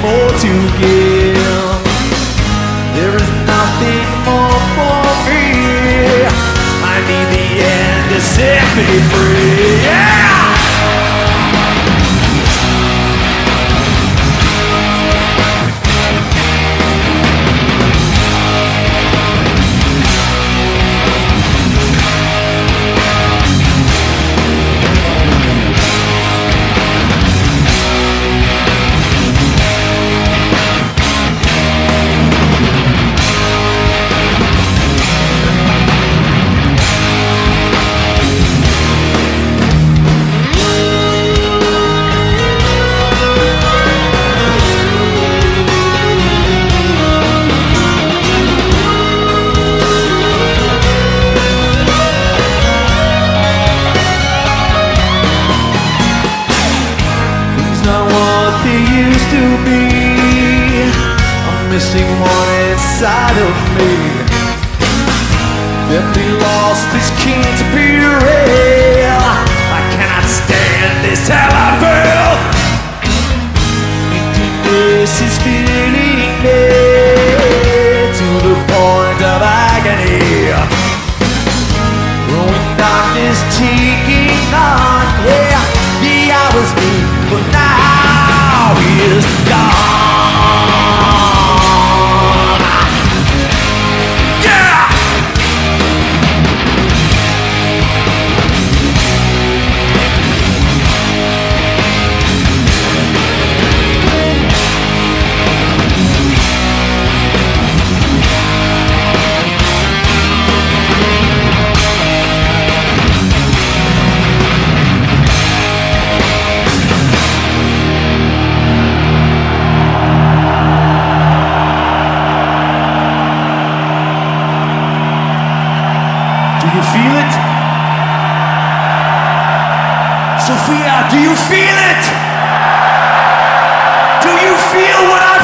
more to give. There is nothing more for me. I need the end to set me free. Yeah! They used to be. I'm missing one inside of me. Definitely lost this king to be real. Now Sofia, do you feel it? Do you feel what